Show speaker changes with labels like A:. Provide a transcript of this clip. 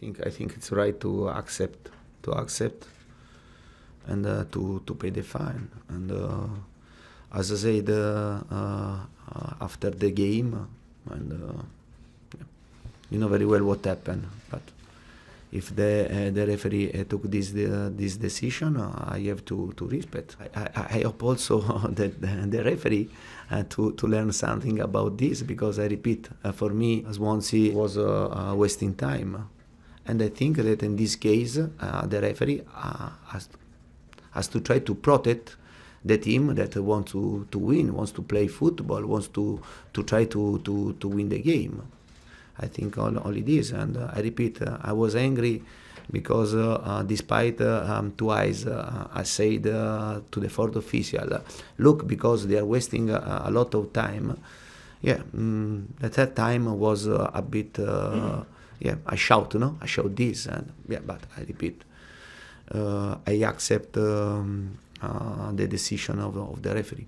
A: think I think it's right to accept to accept and uh, to to pay the fine. And uh, as I said uh, uh, after the game, and uh, you know very well what happened, but if the uh, the referee took this this decision, I have to to respect. I, I, I hope also that the, referee to to learn something about this because I repeat, for me Swansea was wasting time, and I think that in this case uh, the referee uh, has has to try to protect the team that wants to, to win, wants to play football, wants to to try to to, to win the game. I think all, all it is. And uh, I repeat, uh, I was angry because uh, uh, despite uh, um, twice uh, I said to the fourth official, look, because they are wasting uh, a lot of time. Yeah, mm, the third time was a bit, uh, yeah, I shout, no? I shout this. And yeah, but I repeat, uh, I accept um, uh, the decision of, of the referee.